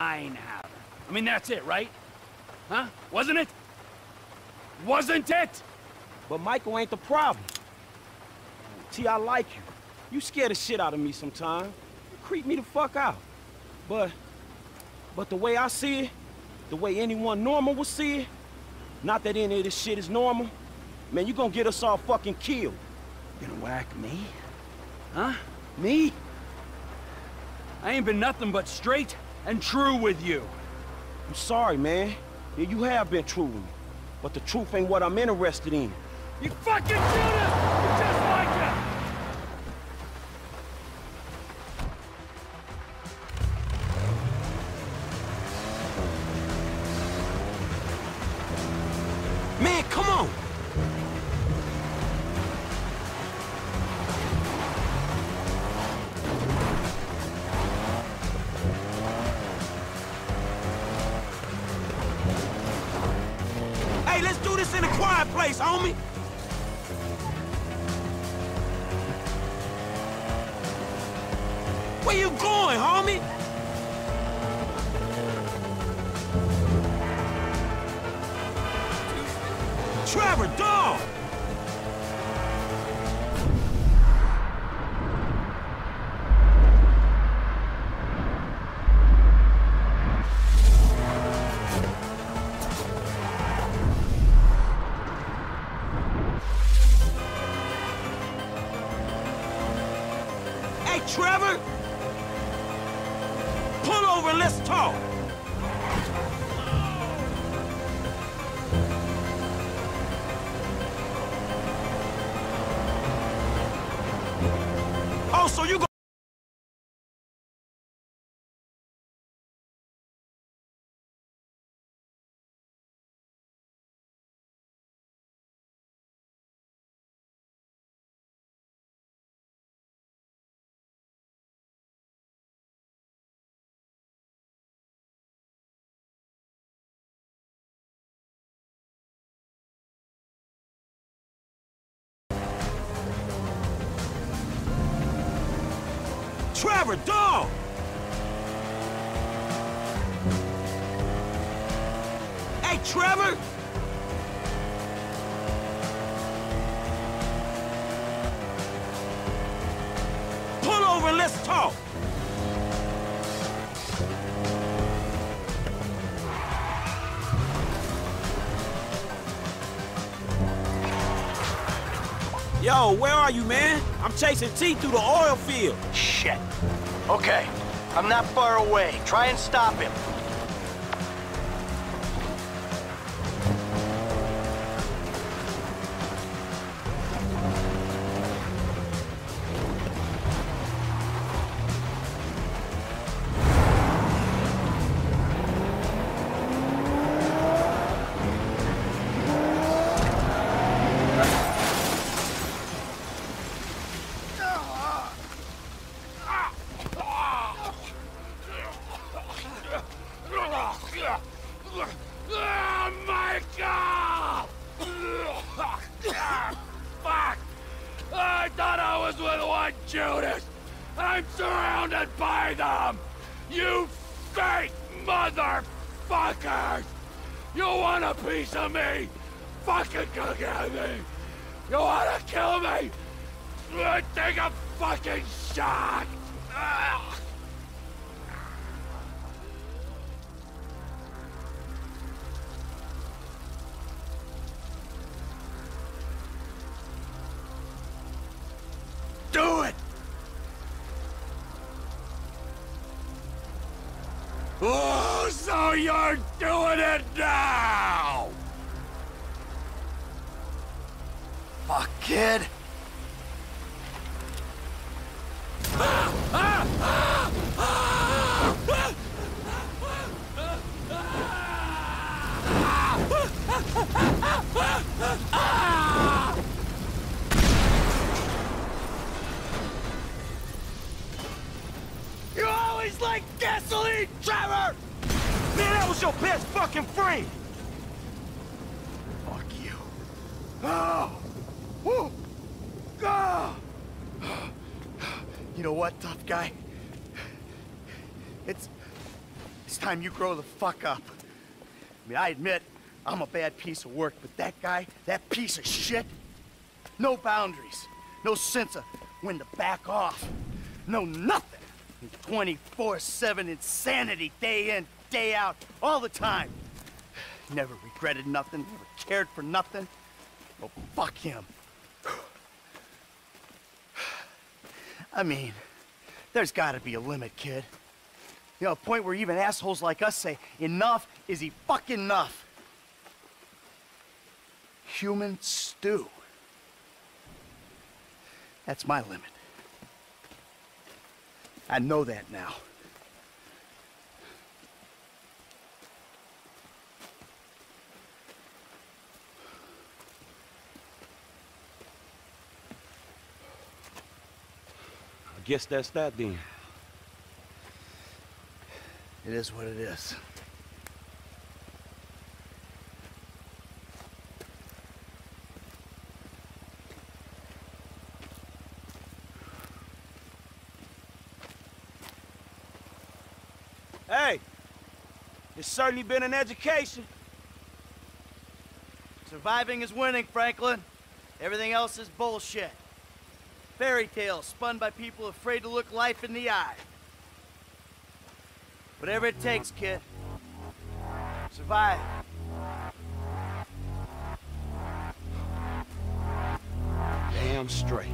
Mine have. I mean, that's it, right? Huh? Wasn't it? Wasn't it? But Michael ain't the problem. T, I like you. You scare the shit out of me sometimes. You creep me the fuck out. But, but the way I see it, the way anyone normal would see it, not that any of this shit is normal, man, you gonna get us all fucking killed. You gonna whack me? Huh? Me? I ain't been nothing but straight and true with you. I'm sorry, man. Yeah, you have been true with me. But the truth ain't what I'm interested in. You fucking Judas! You're Let's in a quiet place, homie! Where you going, homie? Trevor, dog! Trevor! Pull over let's talk! Trevor, dog! Hey, Trevor! Pull over let's talk! Yo, where are you, man? I'm chasing T through the oil field. Shit. Okay, I'm not far away. Try and stop him. Judas! I'm surrounded by them! You fake motherfuckers! You want a piece of me? Fucking come get me! You wanna kill me? Take a fucking shot! Do it! Oh, so you're doing it now! Fuck, kid. You Man, that was your best fucking friend! Fuck you. Oh! Woo! Ah! You know what, tough guy? It's... It's time you grow the fuck up. I mean, I admit, I'm a bad piece of work, but that guy, that piece of shit, no boundaries, no sense of when to back off, no nothing. 24-7 insanity, day in, day out, all the time. Never regretted nothing, never cared for nothing. Oh, fuck him. I mean, there's gotta be a limit, kid. You know, a point where even assholes like us say, enough is he fucking enough. Human stew. That's my limit. I know that now. Guess that's that then. It is what it is. Hey, it's certainly been an education. Surviving is winning, Franklin. Everything else is bullshit. Fairy tales spun by people afraid to look life in the eye. Whatever it takes, kid. Survive. Damn straight.